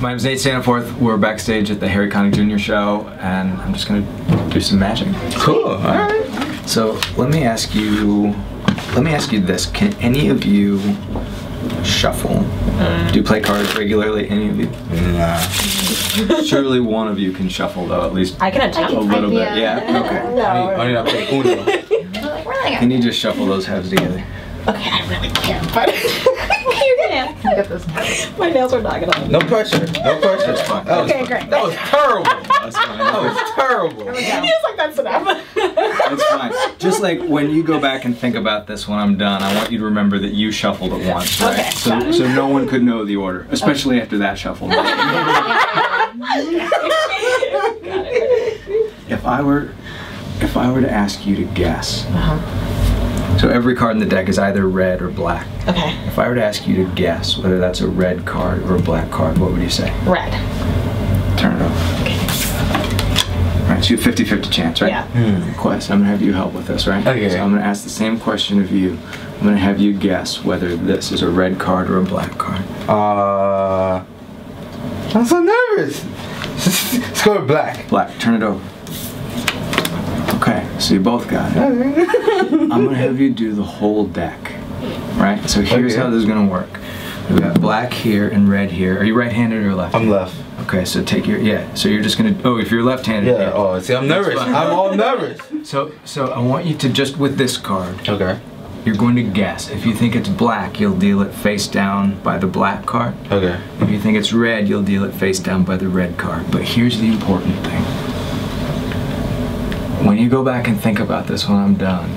my name's Nate Staniforth. We're backstage at the Harry Connick Jr. show, and I'm just gonna do some magic. Cool. All right. So let me ask you, let me ask you this: Can any of you shuffle? Do you play cards regularly? Any of you? Nah. Surely one of you can shuffle, though, at least I can attempt a attempt. little bit. yeah. Yeah. Okay. No. Only not play Uno. Like, we're like, Can you just shuffle those halves together? Okay, I really can't, but you're get this. My nails are not gonna. No pressure. No pressure. That's fine. That was, Okay, great. That was terrible. That's fine. That was terrible. He was like, that's enough. That's fine. Just like when you go back and think about this when I'm done, I want you to remember that you shuffled at once, right? Okay, So, so no one could know the order, especially after that shuffle. if I were, if I were to ask you to guess, Uh-huh. So every card in the deck is either red or black. Okay, If I were to ask you to guess whether that's a red card or a black card, what would you say? red. Turn it over. Okay. All right, so you have 50-50 chance, right? Yeah. Hmm. Quest, I'm gonna have you help with this, right? Okay. So I'm gonna ask the same question of you. I'm gonna have you guess whether this is a red card or a black card. Uh. I'm so nervous. Score black. Black, turn it over. So you both got it. I'm gonna have you do the whole deck, right? So here's Okay. how this is gonna work. We got black here and red here. Are you right-handed or left? I'm left. Okay, so take your yeah. So you're just gonna oh if you're left-handed. Yeah. Oh, see, I'm nervous. I'm all nervous. So so I want you to just with this card, Okay. you're going to guess. If you think it's black, you'll deal it face down by the black card. Okay. If you think it's red, you'll deal it face down by the red card. But here's the important thing. When you go back and think about this when I'm done,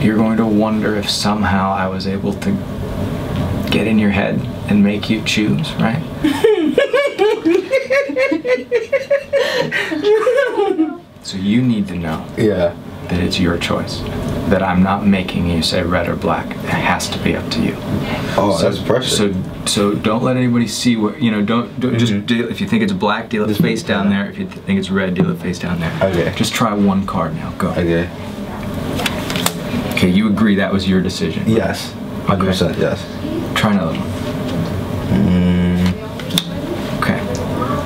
you're going to wonder if somehow I was able to get in your head and make you choose, right? so you need to know Yeah. that it's your choice. That I'm not making you say red or black. It has to be up to you. Oh, So- that's pressure. So, so don't let anybody see what you know. Don't, don't Mhm. just deal. If you think it's black, deal it Just- face down there. If you th- think it's red, deal it face down there. Okay. Just try one card now. Go. okay. Okay. You agree that was your decision. Yes. 100%. Yes. Try another one. Mm, Okay.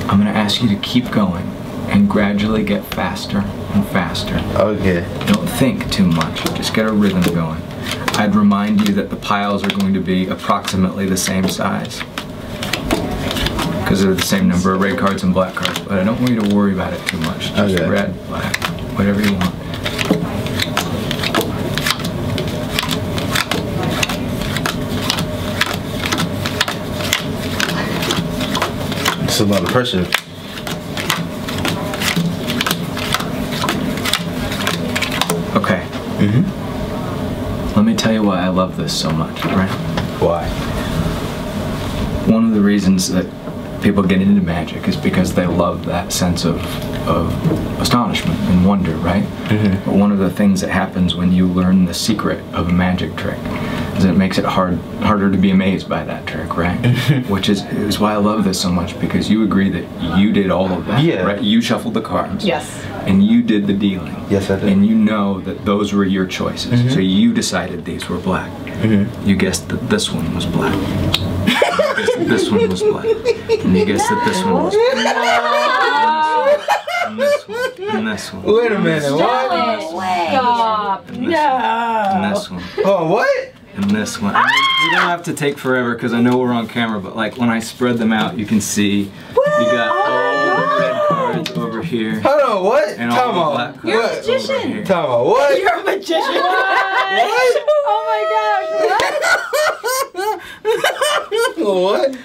I'm gonna ask you to keep going and gradually get faster and faster. okay. Don't think too much. Just get a rhythm going. I'd remind you that the piles are going to be approximately the same size. Because they're the same number of red cards and black cards. But I don't want you to worry about it too much. Just Okay. red, black, whatever you want. It's a lot of pressure. Okay. Mm-hmm. Let me tell you why I love this so much, right? Why? One of the reasons that people get into magic is because they love that sense of, of astonishment and wonder, right? Mhm. But one of the things that happens when you learn the secret of a magic trick is it makes it hard harder to be amazed by that trick, right? Which is is why I love this so much because you agree that you did all of that, Yeah. right? You shuffled the cards, Yes. and you did the dealing. Yes, I did. And you know that those were your choices, Mhm. so you decided these were black. Mm -hmm. You guessed that this one was black. you guessed that this one was black. And you guessed that this one was black. And this one. And this one. Wait a minute. What? Stop. And this one. And this one. Oh, what? And this one. And you don't have to take forever because I know we're on camera, but like when I spread them out, you can see you got all oh the red cards over here. Hold on. What? And all Time the out. black You're a What? magician. over here. Time out. What? You're a magician. What? Oh my gosh. What? what?